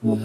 我